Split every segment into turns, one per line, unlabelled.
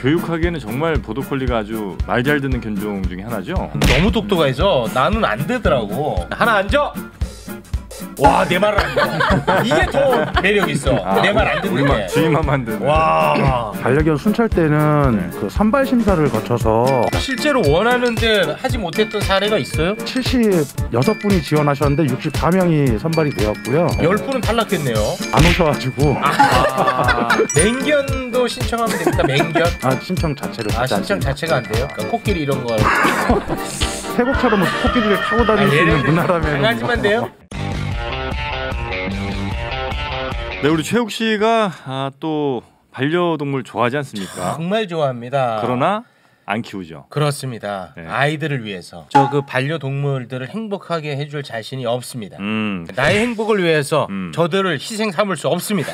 교육하기에는 정말 보도콜리가 아주 말 잘 듣는 견종 중에 하나죠.
너무 똑똑해서 나는 안 되더라고. 하나 앉아. 와 내 말을 안 들어. 이게 더 매력 있어. 내말안
우리
듣는
막
게.
주인만 만드는.
와
반려견 순찰 때는 그 선발 심사를 거쳐서
실제로 원하는데 하지 못했던 사례가 있어요?
76분이 지원하셨는데 64명이 선발이 되었고요.
열 분은 탈락했네요.
안 오셔가지고
아, 맹견도 신청하면 됩니까? 맹견?
아 신청 자체를
아 신청
않습니다.
자체가 안 돼요? 그러니까 코끼리 이런 거.
태국처럼 뭐 코끼리를 타고 다닐 수 있는 문화라면
강아지만 돼요?
네, 우리 최욱 씨가 아, 또 반려동물 좋아하지 않습니까?
정말 좋아합니다.
그러나 안 키우죠.
그렇습니다.
네.
아이들을 위해서 저 그 반려동물들을 행복하게 해줄 자신이 없습니다.
음.
나의 행복을 위해서
음.
저들을 희생 삼을 수 없습니다.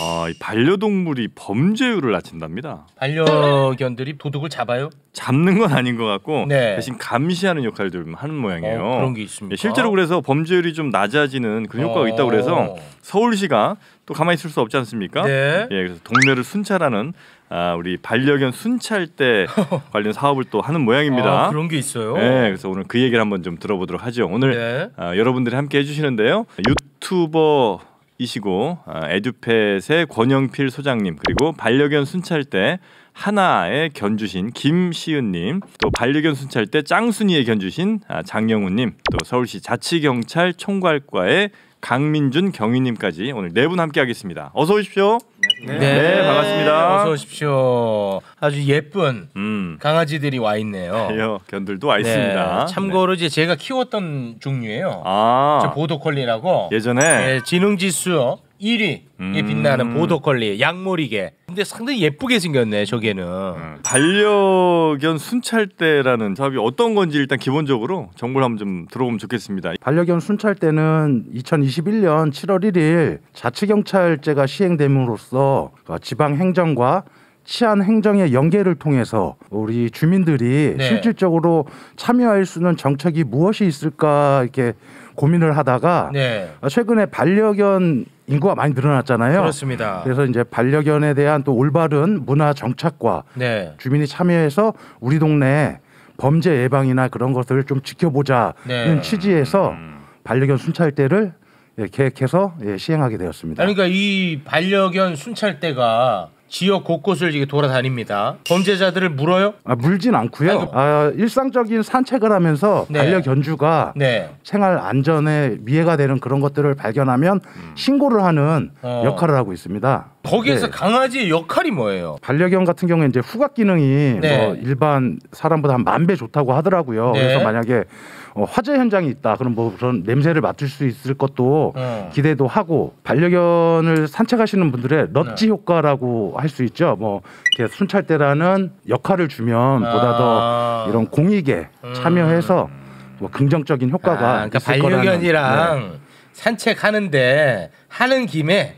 아, 이 반려동물이 범죄율을 낮춘답니다.
반려견들이 도둑을 잡아요?
잡는 건 아닌 것 같고
네.
대신 감시하는 역할을 좀 하는 모양이에요.
어, 그런 게 있습니까?
예, 실제로 그래서 범죄율이 좀 낮아지는 그런 효과가
어.
있다고 그래서 서울시가 또 가만히 있을 수 없지 않습니까?
네.
예, 그래서 동네를 순찰하는 아, 우리 반려견 순찰대 관련 사업을 또 하는 모양입니다.
아, 그런 게 있어요.
네, 그래서 오늘 그 얘기를 한번 좀 들어보도록 하죠. 오늘
네.
아, 여러분들이 함께 해주시는데요. 유튜버 이시고 아, 에듀펫의 권영필 소장님 그리고 반려견 순찰대 하나의 견주신 김시은님 또 반려견 순찰대 짱순이의 견주신 아, 장영우님 또 서울시 자치경찰 총괄과의 강민준 경위님까지 오늘 네 분 함께하겠습니다. 어서 오십시오. 네, 반갑습니다.
어서 오십시오. 아주 예쁜
음,
강아지들이 와 있네요.
반려견들도 와 있습니다.
네, 참고로 이제 제가 키웠던 종류예요. 아저 보도콜리라고
예전에
네, 지능 지수 1위에
음.
빛나는 보도콜리 양모리개. 근데 상당히 예쁘게 생겼네 저게는.
음. 반려견 순찰대라는 사업이 어떤 건지 일단 기본적으로 정보를 한번 좀 들어보면 좋겠습니다.
반려견 순찰 때는 2021년 7월 1일 자치경찰제가 시행됨으로써 어, 지방 행정과 치안 행정의 연계를 통해서 우리 주민들이
네.
실질적으로 참여할 수 있는 정책이 무엇이 있을까 이렇게 고민을 하다가
네.
어, 최근에 반려견 인구가 많이 늘어났잖아요.
그렇습니다.
그래서 이제 반려견에 대한 또 올바른 문화 정착과
네.
주민이 참여해서 우리 동네 범죄 예방이나 그런 것들을 좀 지켜보자는
네.
취지에서 반려견 순찰대를 예, 계획해서 예, 시행하게 되었습니다.
그러니까 이 반려견 순찰대가 지역 곳곳을 이게 돌아다닙니다. 범죄자들을 물어요?
아, 물진 않고요.
아,
일상적인 산책을 하면서
네.
반려 견주가
네.
생활 안전에 미해가 되는 그런 것들을 발견하면 신고를 하는
어.
역할을 하고 있습니다.
거기에서
네.
강아지의 역할이 뭐예요?
반려견 같은 경우에 이제 후각 기능이
네.
뭐 일반 사람보다 한 만 배 좋다고 하더라고요.
네.
그래서 만약에 어, 화재 현장이 있다, 그럼 뭐 그런 냄새를 맡을 수 있을 것도
어.
기대도 하고 반려견을 산책하시는 분들의 럿지
네.
효과라고 할 수 있죠. 뭐 이렇게 순찰대라는 역할을 주면 보다
아.
더 이런 공익에 참여해서 뭐 긍정적인 효과가
아, 그러니까 반려견이랑
네.
산책하는데 하는 김에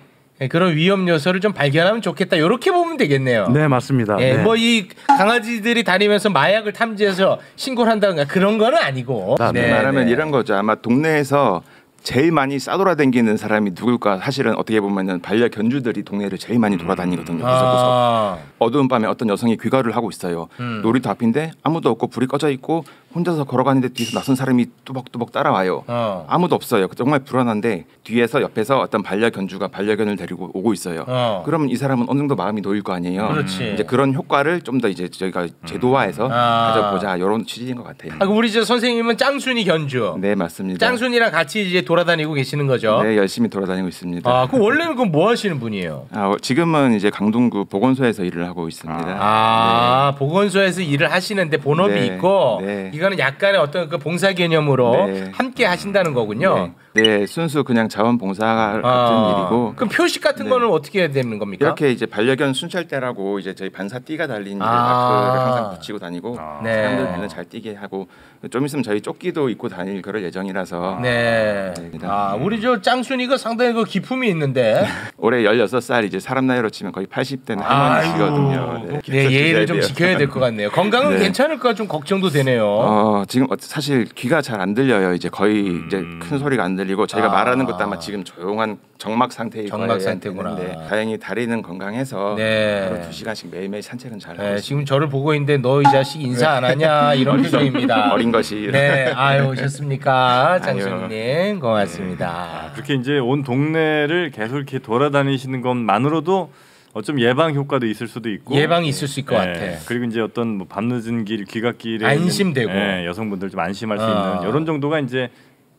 그런 위험 요소를 좀 발견하면 좋겠다. 이렇게 보면 되겠네요.
네, 맞습니다.
예,
네.
뭐이 강아지들이 다니면서 마약을 탐지해서 신고를 한다든가 그런 거는 아니고.
아,
네,
말하면
네.
이런 거죠. 아마 동네에서 제일 많이 싸돌아다니는 사람이 누굴까? 사실은 어떻게 보면은 반려 견주들이 동네를 제일 많이 돌아다니거든요. 구석구석.
아,
어두운 밤에 어떤 여성이 귀가를 하고 있어요.
음.
놀이터 앞인데 아무도 없고 불이 꺼져 있고 혼자서 걸어가는데 뒤에서 낯선 사람이 뚜벅뚜벅 따라와요.
어.
아무도 없어요. 정말 불안한데 뒤에서 옆에서 어떤 반려견주가 반려견을 데리고 오고 있어요.
어.
그러면 이 사람은 어느 정도 마음이 놓일 거 아니에요.
그렇지.
이제 그런 효과를 좀 더 이제 저희가 제도화해서
아.
가져보자 이런 취지인 것 같아요.
아, 우리 저 선생님은 짱순이 견주.
네 맞습니다.
짱순이랑 같이 이제 돌아다니고 계시는 거죠.
네 열심히 돌아다니고 있습니다.
아, 그 원래는 그럼 뭐 하시는 분이에요?
아, 어, 지금은 이제 강동구 보건소에서 일을 하고 있습니다.
아, 보건소에서 일을 하시는데 본업이
네,
있고
네.
이거는 약간의 어떤 그 봉사 개념으로
네.
함께 하신다는 거군요.
네. 네, 순수 그냥 자원봉사 같은
아,
일이고
그럼 표식 같은
네.
거는 어떻게 해야 되는 겁니까?
이렇게 이제 반려견 순찰대라고 이제 저희 반사 띠가 달린
아.
마크를 항상 붙이고 다니고
네.
사람들 눈에 잘 띄게 하고 좀 있으면 저희 조끼도 입고 다닐 그럴 예정이라서
네.
네.
아, 우리 저 짱순이가 상당히 그 기품이 있는데.
올해 16살 이제 사람 나이로 치면 거의 80대는 할머니시거든요.
네, 예의를 좀
돼요.
지켜야 될 것 같네요. 건강은
네.
괜찮을까 좀 걱정도 되네요.
어, 지금 어, 사실 귀가 잘 안 들려요. 이제 거의
음.
이제 큰 소리가 안 들 리고 저희가
아.
말하는 것도 아마 지금 조용한 정막 상태일
정막. 상태구나.
되는데 다행히 다리는 건강해서
네.
하루 두 시간씩 매일매일 산책은 잘 하고
네,
있습니다.
지금 저를 보고 있는데 너 이 자식 인사 안 하냐 이런 표정입니다.
어린 것이
네, 아유 오셨습니까. 장수님 고맙습니다.
그렇게 이제 온 동네를 계속 이렇게 돌아다니시는 것만으로도 어쩜 예방 효과도 있을 수도 있고
예방이 있을 수 있을 것
예,
같아.
그리고 이제 어떤 뭐 밤늦은 길, 귀갓길에
안심되고.
예, 여성분들 좀 안심할 수
아.
있는 이런 정도가 이제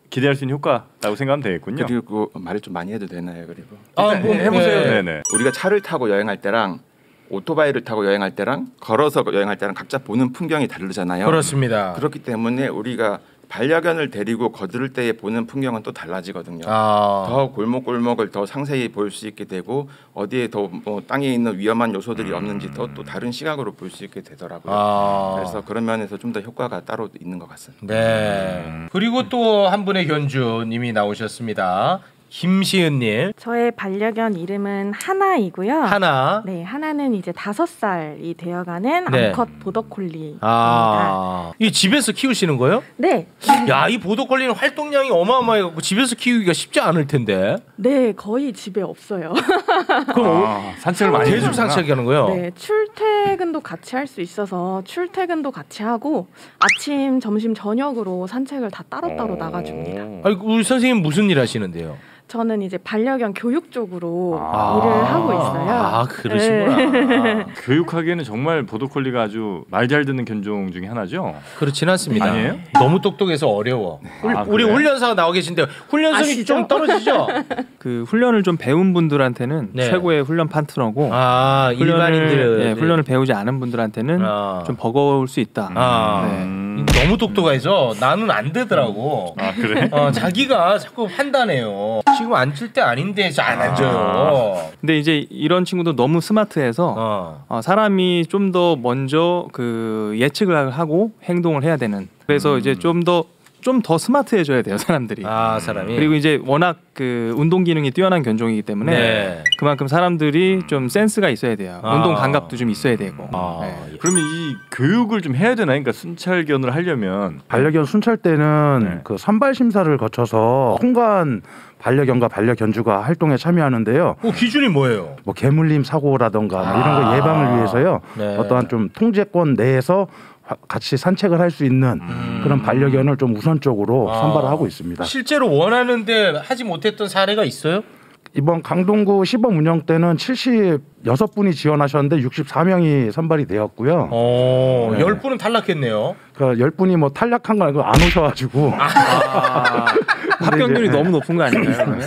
기대할 수 있는 효과라고 생각하면 되겠군요.
그리고 말을 좀 많이 해도 되나요? 그리고
아, 뭐,
해보세요.
네.
네. 네
우리가 차를 타고 여행할 때랑 오토바이를 타고 여행할 때랑 걸어서 여행할 때랑 각자 보는 풍경이 다르잖아요.
그렇습니다.
그렇기 때문에 우리가 반려견을 데리고 거두를 때 보는 풍경은 또 달라지거든요.
아,
더 골목골목을 더 상세히 볼 수 있게 되고 어디에 더 뭐 땅에 있는 위험한 요소들이 없는지 더 또 다른 시각으로 볼 수 있게 되더라고요.
아.
그래서 그런 면에서 좀 더 효과가 따로 있는 것 같습니다.
네. 그리고 또 한 분의 견주님이 나오셨습니다. 김시은님
저의 반려견 이름은 하나이고요.
하나.
네, 하나는 이제 다섯 살이 되어가는
네.
암컷 보더콜리입니다.
아, 이 집에서 키우시는 거예요?
네,
야, 이 보도콜리는 활동량이 어마어마해갖고 집에서 키우기가 쉽지 않을 텐데.
네 거의 집에 없어요.
그럼
아, 산책을 많이
계속. 산책하는 거요?
네, 출퇴근도 같이 할 수 있어서 출퇴근도 같이 하고 아침, 점심, 저녁으로 산책을 다 따로따로 나가줍니다.
아니, 우리 선생님 무슨 일 하시는데요?
저는 이제 반려견 교육 쪽으로
아.
일을 하고 있어요.
아, 그러시구나.
교육하기에는 정말 보도콜리가 아주 말 잘 듣는 견종 중에 하나죠.
그렇진 않습니다.
아니에요?
너무 똑똑해서 어려워. 훌-
아,
우리
그래요?
훈련사가 나와 계신데 훈련성이
아시죠?
좀 떨어지죠?
그 훈련을 좀 배운 분들한테는
네.
최고의 훈련 파트너고
아,
훈련을,
일반인들
예, 훈련을 배우지 않은 분들한테는
아.
좀 버거울 수 있다.
아,
네.
음.
너무 똑똑해서 나는 안 되더라고.
아 그래?
어, 자기가 자꾸 판단해요. 지금 앉을 때 아닌데 안 앉아요.
근데 이제 이런 친구도 너무 스마트해서
어.
어, 사람이 좀 더 먼저 그 예측을 하고 행동을 해야 되는. 그래서 이제 좀 더 좀 더 스마트해져야 돼요 사람들이.
아 사람이
그리고 이제 워낙 그 운동 기능이 뛰어난 견종이기 때문에
네.
그만큼 사람들이 좀 센스가 있어야 돼요.
아.
운동 감각도 좀 있어야 되고.
아,
네.
그러면 이 교육을 좀 해야 되나? 그러니까 순찰견을 하려면
반려견 순찰 때는
네.
그 선발 심사를 거쳐서 통관 반려견과 반려견주가 활동에 참여하는데요.
그 기준이 뭐예요?
뭐 개물림 사고라던가 뭐 이런
아.
거 예방을 위해서요.
네.
어떠한 좀 통제권 내에서 화- 같이 산책을 할 수 있는 그런 반려견을 좀 우선적으로
아.
선발을 하고 있습니다.
실제로 원하는데 하지 못했던 사례가 있어요?
이번 강동구 시범 운영 때는 76분이 지원하셨는데 64명이 선발이 되었고요.
어,
네.
열 분은 탈락했네요.
그 10분이 뭐 탈락한 거 아니고 안 오셔가지고
아, 합격률이 너무 높은 거 아닌가요?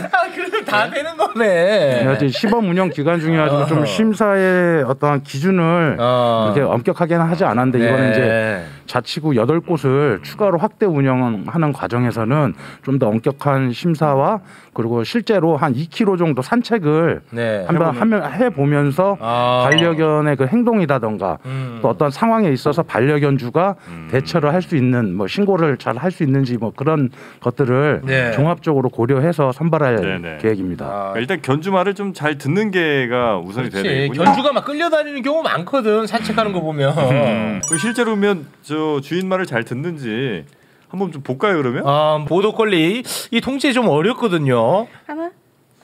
다 되는 거네.
아직 시범 운영 기간 중이어서 좀
어.
심사의 어떠한 기준을
어.
그렇게 엄격하게는 하지 않았는데 이거는 이제
네.
자치구 여덟 곳을 추가로 확대 운영하는 과정에서는 좀 더 엄격한 심사와 그리고 실제로 한 2km 정도 산책을
네.
한번 하면 해 보면서
아.
반려견의 그 행동이라던가
음.
또 어떤 상황에 있어서 반려견주가 대처를 할 수 있는 뭐 신고를 잘 할 수 있는지 뭐 그런 것들을
네.
종합적으로 고려해서 선발할
네네.
계획입니다.
아,
그러니까 일단 견주 말을 좀 잘 듣는 게가 우선이. 되겠군요.
견주가 막 끌려다니는 경우 많거든. 산책하는 거 보면.
음. 그리고 실제로 보면 저 주인 말을 잘 듣는지 한번 좀 볼까요 그러면?
아, 보도콜리 이 통제 좀 어렵거든요.
하나,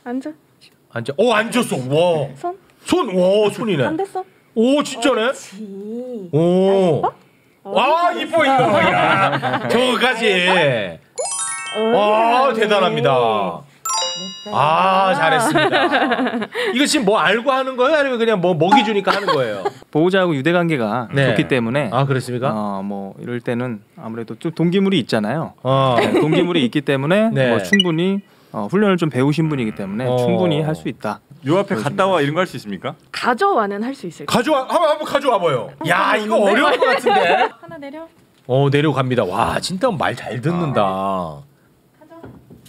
앉아,
앉아. 오, 앉았어. 와.
손,
손, 와, 손이네.
안 됐어.
오, 진짜네. 오.
어,
와, 이뻐 이거. 야, 저거까지. 와, 대단합니다. 아, 잘했습니다. 이거 지금 뭐 알고 하는 거예요? 아니면 그냥 뭐 먹이 주니까 하는 거예요?
보호자하고 유대 관계가
네.
좋기 때문에
아, 그렇습니까?
어, 뭐 이럴 때는 아무래도 좀 동기물이 있잖아요.
어.
네, 동기물이 있기 때문에
네.
뭐 충분히 어, 훈련을 좀 배우신 분이기 때문에
어.
충분히 할 수 있다.
요 앞에 갔다 와 이런 거 할 수 있습니까?
가져와는 할 수 있을 거예요.
가져와 한번 한번 가져와 봐요. 야, 이거
네.
어려울 것 같은데.
하나 내려.
어, 내려갑니다. 와, 진짜 말 잘 듣는다.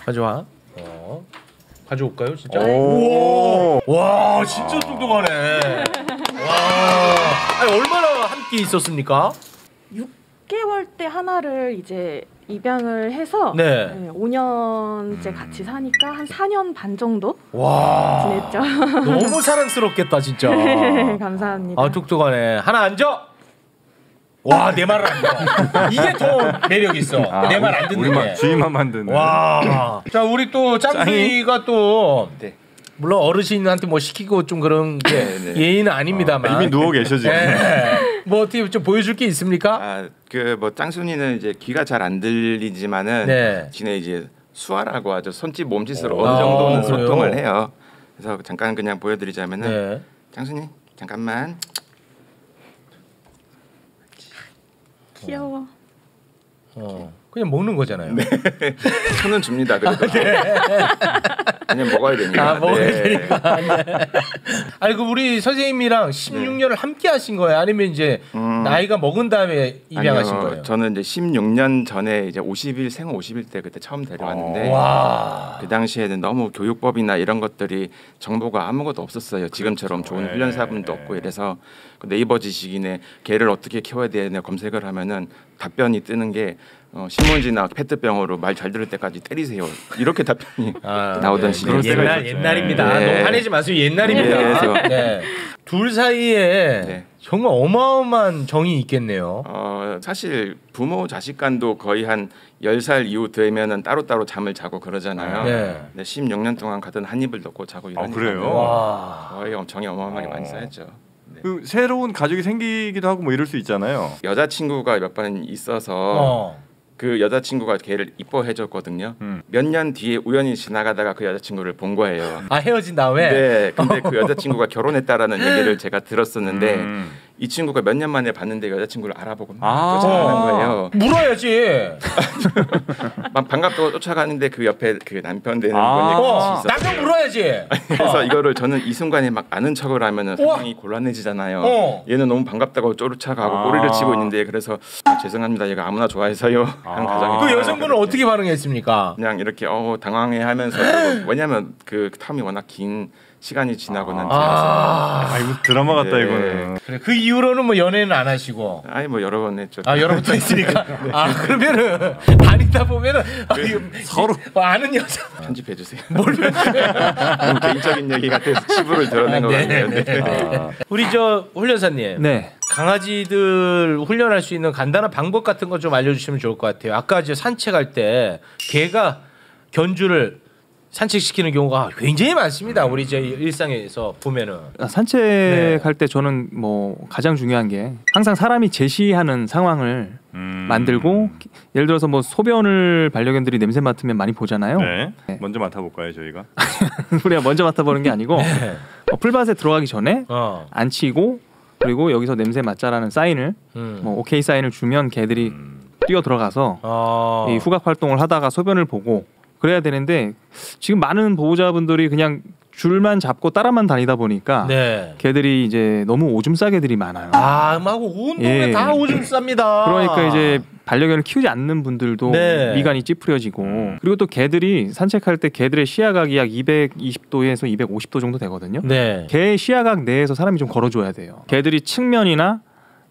가져와. 어. 가져올까요, 진짜?
오.
와, 진짜 똑똑하네. 와. 아니, 얼마나 함께 있었습니까?
6개월 때 하나를 이제 입양을 해서
네.
네, 5년째 같이 사니까 한 4년 반 정도
와.
지냈죠.
너무 사랑스럽겠다, 진짜.
네, 감사합니다.
아, 똑똑하네. 하나 앉아. 와 내 말을 안 들어. 이게 더 매력 있어. 내말 안 듣는
아, 우리만
게.
주의만 만드는.
와. 자 우리 또 짱이가 또
네.
물론 어르신한테 뭐 시키고 좀 그런 게
네, 네.
예의는 아닙니다만.
이미 누워 계셔 지금.
네. 뭐 어떻게 좀 보여줄 게 있습니까?
아 그 뭐 짱순이는 이제 귀가 잘 안 들리지만은
네.
지네 이제 수화라고 하죠. 손짓 몸짓으로
아,
어느 정도는
그래요?
소통을 해요. 그래서 잠깐 그냥 보여드리자면은
네.
짱순이 잠깐만
귀여워.
어. 그냥 먹는 거잖아요.
손은 줍니다. 그래도 그냥 먹어야 되니까.
네. 아, 먹어야
네.
되니까. 아니 그 우리 선생님이랑 16년을 함께 하신 거예요? 아니면 이제
음.
나이가 먹은 다음에 입양하신
아니요,
거예요?
저는 이제 16년 전에 이제 50일 생후 50일 때 그때 처음 데려왔는데
와.
그 당시에는 너무 교육법이나 이런 것들이 정보가 아무것도 없었어요. 지금처럼 좋은
네.
훈련 사분도 없고 이래서 그 네이버 지식인에 개를 어떻게 키워야 되냐 검색을 하면은 답변이 뜨는 게 어, 신문지나 페트병으로 말 잘 들을 때까지 때리세요. 이렇게 답변이
아,
나오던
네.
시절.
때가
옛날
있었죠.
옛날입니다.
네.
너무 화내지 마세요. 옛날입니다.
네, 그래서-
네. 둘 사이에
네.
정말 어마어마한 정이 있겠네요.
어, 사실 부모 자식 간도 거의 한 10살 이후 되면은 따로따로 잠을 자고 그러잖아요.
네.
근데 16년 동안 가든 한 입을 넣고 자고 이러니까
그래요?
와.
거의 정이 어마어마하게 많이 쌓였죠. 네.
그 새로운 가족이 생기기도 하고 뭐 이럴 수 있잖아요.
여자친구가 몇 번 있어서
어.
그 여자친구가 걔를 이뻐해줬거든요.
음.
몇년 뒤에 우연히 지나가다가 그 여자친구를 본 거예요.
아 헤어진 다음에
네, 근데 그 여자친구가 결혼했다라는 얘기를 제가 들었었는데
음.
이 친구가 몇 년 만에 봤는데 여자친구를 알아보고 막
아.
쫓아가는 거예요.
물어야지.
막 반갑다고 쫓아가는데 그 옆에 그 남편 되는
아.
분이
어,
있었어요.
남편 물어야지.
그래서 이거를 저는 이 순간에 막 아는 척을
우와.
상황이 곤란해지잖아요.
어.
얘는 너무 반갑다고 쫓아가고
아.
꼬리를 치고 있는데 그래서 아, 죄송합니다. 얘가 아무나 좋아해서요. 하는
아.
가정이
그. 여성분은 어떻게 반응했습니까?
그냥 이렇게 어 당황해하면서 왜냐면 그 텀이 워낙 긴 시간이 지나고 난 뒤라서
아,
아 이거 드라마 같다
네.
이거는.
그래 그 이후로는 뭐 연애는 안 하시고.
아니 뭐 여러 번 했죠.
아 여러 번도 있으니까. 아 그러면은 다니다 보면은 아, 이거
서로.
어, 아는 여자.
편집해 주세요. 뭘 너무 개인적인 얘기 같아서 치부를 드러낸 것
네,
같네요.
네.
네.
아.
우리 저 훈련사님.
네.
강아지들 훈련할 수 있는 간단한 방법 같은 거 좀 알려주시면 좋을 것 같아요. 아까 이제 산책할 때 개가 견주를 산책시키는 경우가 굉장히 많습니다. 우리 이제 일상에서 보면은.
아, 산책할 때 저는 뭐 가장 중요한 게 항상 사람이 제시하는 상황을
음.
만들고 예를 들어서 뭐 소변을 반려견들이 냄새 맡으면 많이 보잖아요.
네.
네.
먼저 맡아볼까요 저희가?
우리가 먼저 맡아보는 게 아니고 어, 풀밭에 들어가기 전에
어.
앉히고 그리고 여기서 냄새 맡자라는 사인을
음.
뭐 오케이 사인을 주면 개들이 뛰어 들어가서
어.
이 후각 활동을 하다가 소변을 보고 그래야 되는데 지금 많은 보호자분들이 그냥 줄만 잡고 따라만 다니다 보니까
네.
개들이 이제 너무 오줌 싸개들이 많아요.
아, 막 온 동네
예.
다 오줌 쌉니다.
그러니까 이제 반려견을 키우지 않는 분들도
네.
미간이 찌푸려지고
음.
그리고 또 개들이 산책할 때 개들의 시야각이 약 220도에서 250도 정도 되거든요.
네.
개 시야각 내에서 사람이 좀 걸어줘야 돼요. 개들이 측면이나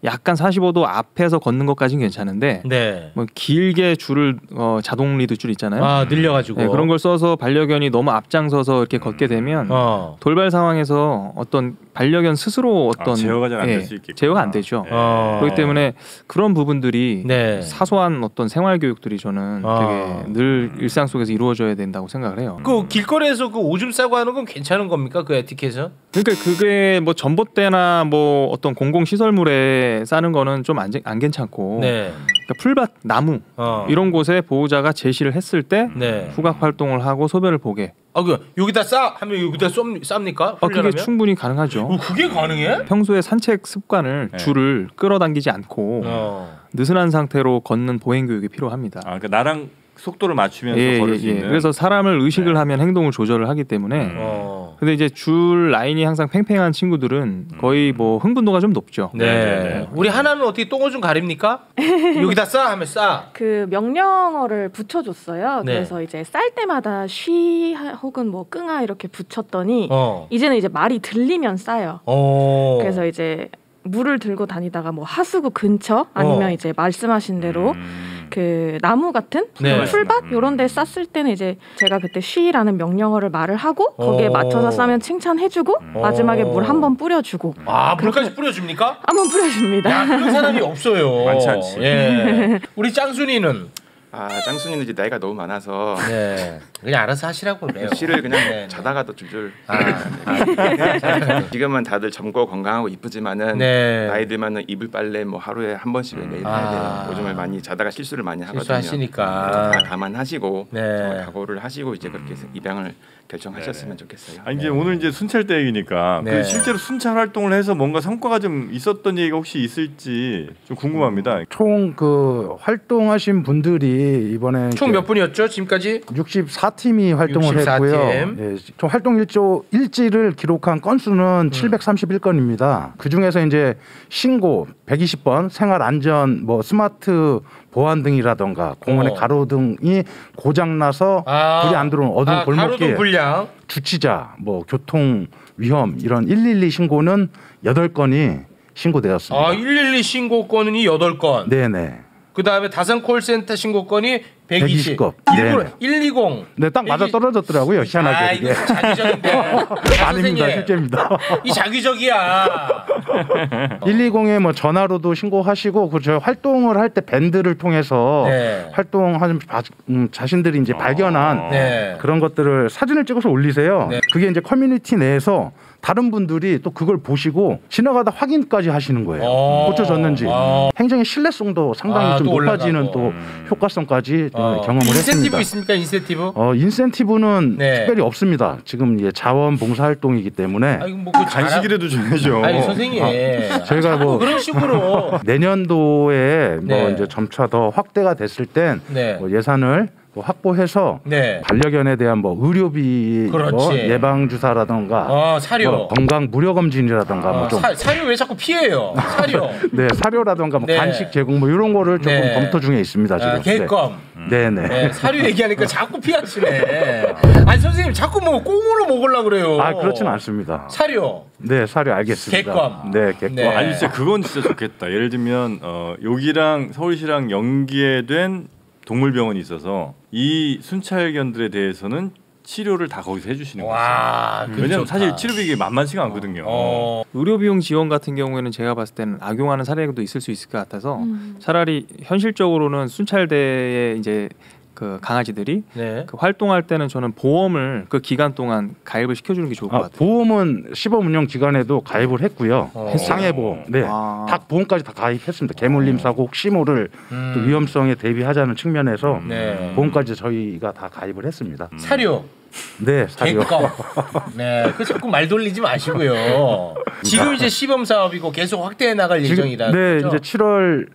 약간 45도 앞에서 걷는 것까지는 괜찮은데
네.
뭐 길게 줄을 어, 자동 리드 줄 있잖아요.
아, 늘려가지고.
네, 그런 걸 써서 반려견이 너무 앞장서서 이렇게 걷게 되면
어.
돌발 상황에서 어떤 반려견 스스로 어떤
아, 제어가 잘 안될
예,
수 있겠구나.
제어가 안 되죠.
예.
어.
그렇기 때문에 그런 부분들이
네.
사소한 어떤 생활 교육들이 저는
아.
되게 늘 일상 속에서 이루어져야 된다고 생각을 해요.
그 길거리에서 그 오줌 싸고 하는 건 괜찮은 겁니까? 그 에티켓은?
그러니까 그게 뭐 전봇대나 뭐 어떤 공공 시설물에 싸는 거는 좀안 안 괜찮고
네.
그러니까 풀밭, 나무
어.
이런 곳에 보호자가 제시를 했을 때
네.
후각 활동을 하고 소변을 보게.
아, 그 여기다 싸 하면 여기다 쏩, 쌉니까?
아, 그게? 충분히 가능하죠.
어, 그게 가능해?
평소에 산책 습관을
네.
줄을 끌어당기지 않고
어.
느슨한 상태로 걷는 보행 교육이 필요합니다.
아, 그러니까 나랑 속도를 맞추면서
예,
걸을
예,
수
예.
있는.
그래서 사람을 의식을
네.
하면 행동을 조절을 하기 때문에
음.
어.
근데 이제 줄 라인이 항상 팽팽한 친구들은 거의 뭐 흥분도가 좀 높죠.
네.
네, 네.
우리 하나는 어떻게 똥오줌 가립니까? 여기다 싸 하면 싸.
그 명령어를 붙여줬어요.
네.
그래서 이제 쌀 때마다 쉬 하- 혹은 뭐 끙아 이렇게 붙였더니
어.
이제는 이제 말이 들리면 싸요.
어.
그래서 이제 물을 들고 다니다가 뭐 하수구 근처 아니면
어.
이제 말씀하신 대로
음.
그 나무 같은
네.
풀밭
음.
이런 데 쌌을 때는 이제 제가 그때 쉬라는 명령어를 말을 하고 거기에
오.
맞춰서 싸면 칭찬해주고
음.
마지막에
오.
물한 번 뿌려주고
아 물까지 뿌려줍니까?
한 번 뿌려줍니다.
야 그런 사람이 없어요.
많지 않지.
예. 우리 짱순이는
아 짱순이는 이제 나이가 너무 많아서
네. 그냥 알아서 하시라고 그래요.
시를 그냥
네.
자다가도 줄줄.
아,
지금은 다들 젊고 건강하고 이쁘지만은
네.
나이 들면은 이불 빨래 뭐 하루에 한 번씩 은 매일
아.
해야 돼요. 요즘을 많이 자다가 실수를 많이 하거든요.
실수하시니까.
다 감안하시고
네.
각오를 하시고 이제 그렇게 입양을 결정하셨으면 좋겠어요.
아니 이제 오늘 이제 순찰 대회니까
네.
그 실제로 순찰 활동을 해서 뭔가 성과가 좀 있었던 얘기가 혹시 있을지 좀 궁금합니다.
총 그 활동하신 분들이 이번에
총 몇 분이었죠 지금까지?
64팀이 활동을
64
했고요.
팀.
예, 총 활동 일조 일지를 기록한
음.
건수는 731건입니다. 그 중에서 이제 신고 120번, 생활 안전, 뭐 스마트 보안 등이라던가 공원의
어.
가로등이 고장 나서
아.
불이 안 들어오는 어두운
아,
골목길,
불량.
주치자, 뭐 교통 위험 이런 112 신고는 8건이 신고되었습니다.
아 112 신고 건이 8건.
네네.
그 다음에 다산 콜센터 신고 건이 120.
120 건.
일부러
네네.
120.
네, 딱 맞아
120.
떨어졌더라고요.
아
희한하게
이거
이게.
자기적인데.
아닙니다,
선생님,
실제입니다.
이 자기적이야.
120에 뭐 전화로도 신고하시고 그저 활동을 할 때 밴드를 통해서
네.
활동하는 바- 음, 자신들이 이제 발견한
네.
그런 것들을 사진을 찍어서 올리세요.
네.
그게 이제 커뮤니티 내에서 다른 분들이 또 그걸 보시고 지나가다 확인까지 하시는 거예요.
어.
고쳐졌는지.
어.
행정의 신뢰성도 상당히
아,
좀
또
높아지는
올라가고.
또
음.
효과성까지
어.
경험을
인센티브
했습니다.
있습니까? 인센티브?
어, 인센티브는
네.
특별히 없습니다. 지금 이제 자원 봉사 활동이기 때문에
아 이거 뭐그
간식이라도 줘야죠.
아니 선생님.
저희가
자꾸
뭐-
그런 식으로.
내년도에
네.
뭐 이제 점차 더 확대가 됐을 땐
네.
뭐 예산을 또 확보해서
네.
반려견에 대한 뭐 의료비. 뭐 예방 주사라던가
어 사료.
뭐 건강 무료 검진이라던가
어,
뭐좀
사, 사료 왜 자꾸 피해요? 사료.
네, 사료라던가 뭐
네.
간식 제공 뭐 이런 거를 조금
네.
검토 중에 있습니다 지금.
아, 개껌.
네, 네.
네, 사료 얘기하니까 자꾸 피하시네. 아니 선생님 자꾸 뭐 꽁으로 먹으려 그래요.
아 그렇지는 않습니다.
사료.
네, 사료 알겠습니다.
개껌.
네, 개껌.
네.
아니 진짜 그건 진짜 좋겠다. 예를 들면 어, 여기랑 서울시랑 연계된 동물병원이 있어서 이 순찰견들에 대해서는 치료를 다 거기서 해주시는 거예요.
와.
왜냐면. 사실 치료비가 만만치가 않거든요.
어.
의료 비용 지원 같은 경우에는 제가 봤을 때는 악용하는 사례도 있을 수 있을 것 같아서
음.
차라리 현실적으로는 순찰대에 이제 그 강아지들이
네.
그 활동할 때는 저는 보험을 그 기간 동안 가입을 시켜주는 게 좋을 것
아,
같아요.
보험은 시범 운영 기간에도 가입을 했고요.
어.
상해보험, 네,
아.
닭 보험까지 다 가입했습니다. 개물림 사고 혹시 모를
음.
또 위험성에 대비하자는 측면에서
네.
보험까지 저희가 다 가입을 했습니다.
사료.
네, 사료.
개껌. 네, 그 자꾸 말 돌리지 마시고요. 지금 이제 시범 사업이고 계속 확대해 나갈
지금
예정이다.
네,
그렇죠?
이제 7월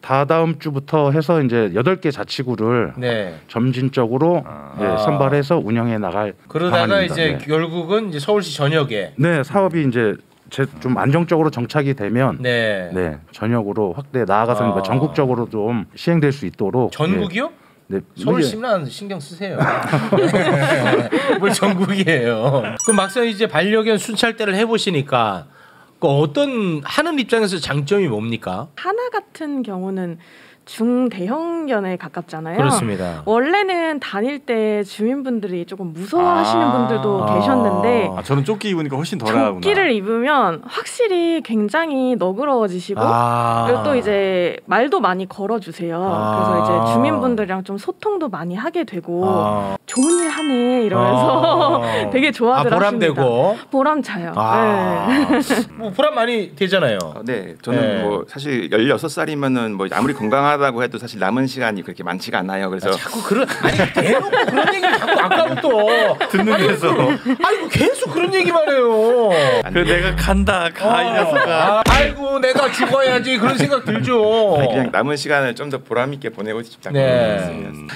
다다음 주부터 해서 이제 여덟 개 자치구를
네.
점진적으로
아.
예, 선발해서 운영해 나갈
그러다가
방안입니다.
이제
네.
결국은 이제 서울시 전역에
네, 사업이 이제 제, 좀 안정적으로 정착이 되면 네,
네.
전역으로 확대 나아가서
아.
전국적으로 좀 시행될 수 있도록
전국이요?
네, 네,
서울시만 신경 쓰세요. 뭘 전국이에요. 그럼 막상 이제 반려견 순찰대를 해보시니까 그 어떤 하는 입장에서 장점이 뭡니까?
하나 같은 경우는 중대형견에 가깝잖아요.
그렇습니다.
원래는 다닐 때 주민분들이 조금 무서워하시는
아.
분들도
아.
계셨는데
아, 저는 조끼 입으니까 훨씬 덜하구나.
조끼를 입으면 확실히 굉장히 너그러워지시고
아.
그리고 또 이제 말도 많이 걸어주세요.
아.
그래서 이제 주민분들이랑 좀 소통도 많이 하게 되고
아.
좋은 일 하네 이러면서
아.
되게 좋아들
아. 보람되고.
보람 차요.
아.
네.
뭐 보람 많이 되잖아요.
어, 네, 저는
네.
뭐 사실 16살이면은 뭐 아무리 건강하 다고 해도 사실 남은 시간이 그렇게 많지가 않아요. 그래서
자꾸 그런 아니 대놓고 그런 얘기를 자꾸 아까부터
듣는 데서
아이고 계속 그런 얘기만 해요.
그 내가 간다 가이 녀석아.
아, 아이고 내가 죽어야지 그런 생각 들죠.
아니, 그냥 남은 시간을 좀 더 보람 있게 보내고 싶다.
네.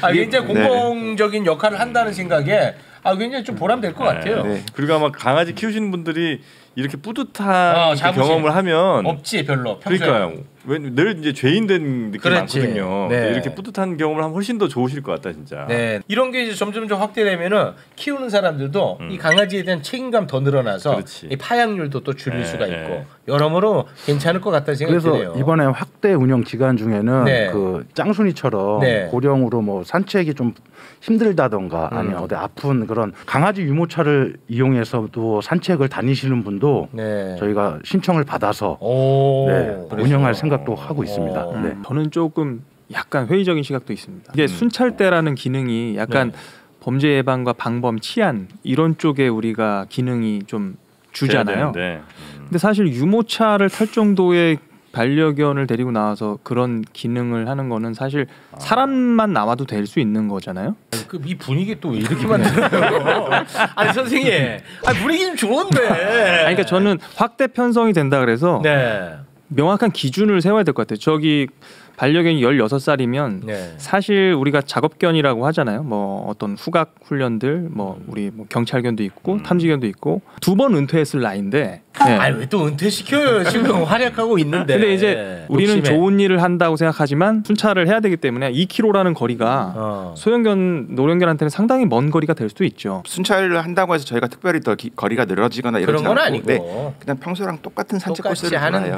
아, 굉장히
네.
공공적인 역할을 한다는 생각에 아 굉장히 좀 보람 될 것 같아요.
네.
그리고 아마 강아지 키우시는 분들이 이렇게 뿌듯한
어.
경험을 하면
없지 별로 평소에.
그러니까요. 왜늘 이제 죄인 된 느낌
그렇지.
많거든요.
네.
이렇게 뿌듯한 경험을 하면 훨씬 더 좋으실 것 같다 진짜.
네. 이런 게 이제 점점점 확대되면은 키우는 사람들도 이 강아지에 대한 책임감 더 늘어나서
음. 그렇지.
이 파양률도 또 줄일
네,
수가
네.
있고 여러모로 괜찮을 것 같다는 생각이
그래서
드네요.
이번에 확대 운영 기간 중에는
네.
그 짱순이처럼
네.
고령으로 뭐 산책이 좀 힘들다던가
음.
아니면 어디 아픈 그런 강아지 유모차를 이용해서도 산책을 다니시는 분도
네.
저희가 신청을 받아서
오,
네. 운영할 생각 도 하고 있습니다.
어.
네.
저는 조금 약간 회의적인 시각도 있습니다. 이게
음.
순찰대라는 기능이 약간
네.
범죄 예방과 방범 치안 이런 쪽에 우리가 기능이 좀 주잖아요.
네.
근데 사실 유모차를 탈 정도의 반려견을 데리고 나와서 그런 기능을 하는 거는 사실 사람만 나와도 될 수 있는 거잖아요.
그 이 분위기 또 왜 이렇게 만들어요? 아니 선생님, 아니 분위기 좀 좋은데.
아니, 그러니까 저는 확대 편성이 된다 그래서
네.
명확한 기준을 세워야 될 것 같아요. 저기 반려견이 16살이면
네.
사실 우리가 작업견이라고 하잖아요. 뭐 어떤 후각 훈련들, 뭐 우리 뭐 경찰견도 있고 탐지견도 있고 두 번 은퇴했을 나이인데. 네.
아니 왜 또 은퇴시켜요? 지금 활약하고 있는데.
근데 이제 우리는
욕심에.
좋은 일을 한다고 생각하지만 순찰을 해야 되기 때문에 2km라는 거리가
어.
소형견, 노령견한테는 상당히 먼 거리가 될 수도 있죠.
순찰을 한다고 해서 저희가 특별히 더 기- 거리가 늘어지거나
그런 건
않고
아니고
네, 그냥 평소랑 똑같은 산책 코스를.
하는데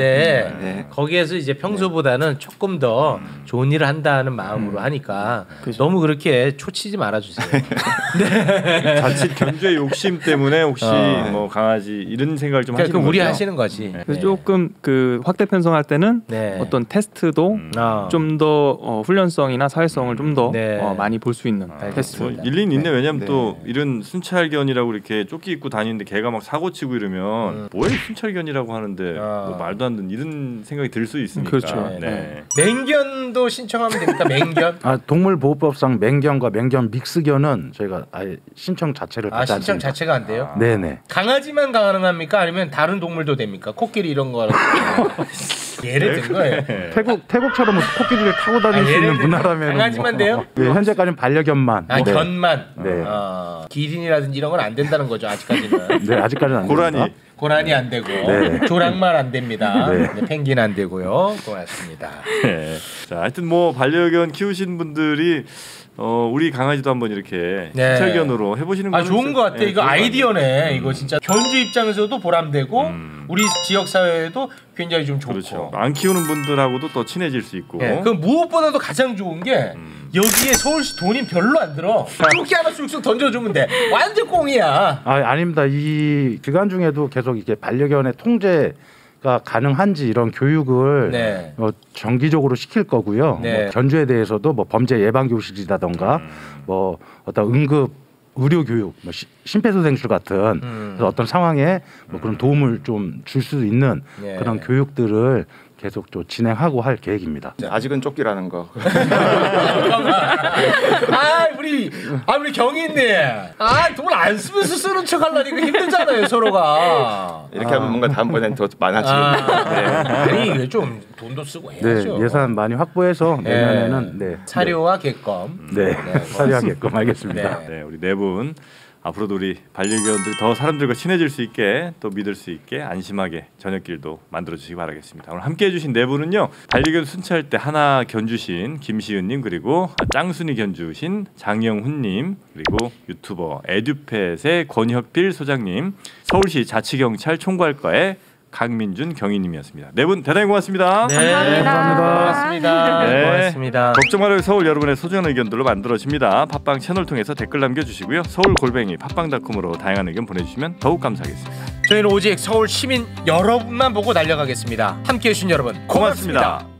네.
거기에서 이제 평소보다는 조금 더 좋은 일을 한다는 마음으로 하니까
그죠.
너무 그렇게 초치지 말아주세요.
자칫 견주의 욕심 때문에 혹시
어.
뭐 강아지 이런 생각을 좀
그러니까
하시는
그 우리? 하시는 거지.
그래서 조금 그 확대 편성할 때는
네.
어떤 테스트도
음.
어.
좀더 어, 훈련성이나 사회성을 좀더
네.
어, 많이 볼 수 있는
뭐
테스트.
일리는 있네. 왜냐면
네.
또 이런 순찰견이라고 이렇게 조끼 입고 다니는데 걔가 막 사고 치고 이러면
음.
뭐에 순찰견이라고 하는데
아.
뭐 말도 안 되는 이런 생각이 들 수 있으니까.
그렇죠.
네.
맹견도 신청하면 됩니까? 맹견?
아, 동물 보호법상 맹견과 맹견 믹스견은 저희가 아예 신청 자체를
아 신청
않습니다.
자체가 안 돼요?
네네.
강아지만 가능합니까? 아니면 다른 동물도 됩니까? 코끼리 이런 거 예를 든 거예요.
태국 태국처럼 코끼리를 타고 다닐
아,
수 있는 문화라면
강아지만 돼요?
예, 현재까지는 반려견만.
아
네.
견만.
네.
어, 기린이라든지 이런 건 안 된다는 거죠 아직까지는.
네, 아직까지는 안
고라니.
됩니다.
고라니 안 되고
네.
조랑말 안 됩니다.
네.
네, 펭귄 안 되고요. 고맙습니다.
네. 자, 하여튼 뭐 반려견 키우신 분들이 어, 우리 강아지도 한번 이렇게
네.
순찰견으로 해보시는
아
거는
좋은 것 같아.
네,
이거 아이디어네. 이거 진짜 견주 입장에서도 보람되고
음.
우리 지역 사회에도 굉장히 좀 좋고.
그렇죠. 안 키우는 분들하고도 또 친해질 수 있고.
예, 그 무엇보다도 가장 좋은 게
음.
여기에 서울시 돈이 별로 안 들어. 조끼 하나 쑥쑥 던져주면 돼. 완전 꽁이야.
아, 아닙니다. 이 기간 중에도 계속 이게 반려견의 통제 가 가능한지 이런 교육을
네.
어, 정기적으로 시킬 거고요.
네.
뭐 견주에 대해서도 뭐 범죄 예방 교실이라던가
음.
뭐 어떤 응급 의료 교육, 뭐 시- 심폐소생술 같은
음.
어떤 상황에 뭐 그런 도움을 좀 줄 수 있는
예.
그런 교육들을 계속 좀 진행하고 할 계획입니다.
아직은 쫓기라는 거.
아 우리 아 우리 경희님. 아 돈을 안 쓰면서 쓰는 척 하려니까 힘들잖아요 서로가.
이렇게 하면 뭔가 다음번엔 더 많아지고.
아,
네.
아니 좀 돈도 쓰고
네,
해야죠.
예산 많이 확보해서 내년에는 네,
사료와 객검.
네,
네,
사료하게끔 알겠습니다.
네.
네, 우리 네 분 앞으로도 우리 반려견들이 더 사람들과 친해질 수 있게 또 믿을 수 있게 안심하게 저녁길도 만들어 주시기 바라겠습니다. 오늘 함께 해주신 네 분은요 반려견 순찰 때 하나 견주신 김시은님 그리고 짱순이 견주신 장영훈님 그리고 유튜버 에듀펫의 권혁필 소장님 서울시 자치경찰 총괄과의 강민준 경위님이었습니다. 네 분 대단히 고맙습니다.
네,
감사합니다.
고맙습니다.
네.
고맙습니다.
걱정 말아요 서울 여러분의 소중한 의견들로 만들어집니다. 팟빵 채널 통해서 댓글 남겨주시고요. 서울 골뱅이 팟빵닷컴으로 다양한 의견 보내주시면 더욱 감사하겠습니다.
저희는 오직 서울 시민 여러분만 보고 달려가겠습니다. 함께해 주신 여러분 고맙습니다.
고맙습니다.